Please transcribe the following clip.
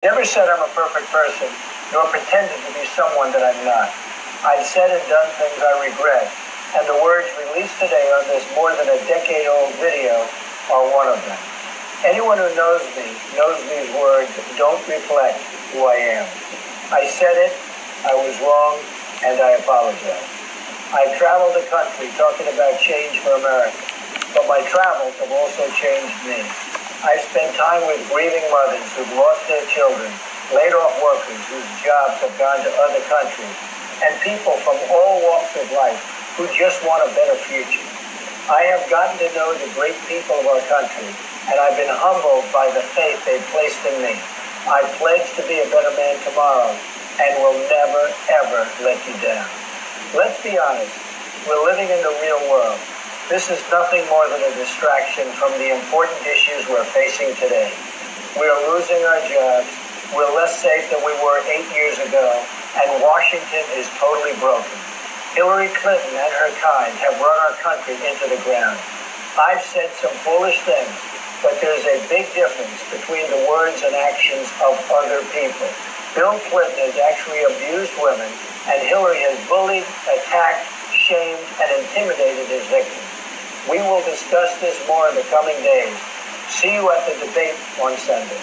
Never said I'm a perfect person, nor pretended to be someone that I'm not. I've said and done things I regret, and the words released today on this more than a decade old video are one of them. Anyone who knows me knows these words don't reflect who I am. I said it, I was wrong, and I apologize. I've traveled the country talking about change for America, but my travels have also changed me. I've spent time with grieving mothers who've lost their children, laid off workers whose jobs have gone to other countries, and people from all walks of life who just want a better future. I have gotten to know the great people of our country, and I've been humbled by the faith they've placed in me. I pledge to be a better man tomorrow and will never, ever let you down. Let's be honest, we're living in the real world. This is nothing more than a distraction from the important issues we're facing today. We are losing our jobs. We're less safe than we were eight years ago, and Washington is totally broken. Hillary Clinton and her kind have run our country into the ground. I've said some foolish things, but there's a big difference between the words and actions of other people. Bill Clinton has actually abused women, and Hillary has bullied, attacked, shamed, and intimidated his victims. We will discuss this more in the coming days. See you at the debate on Sunday.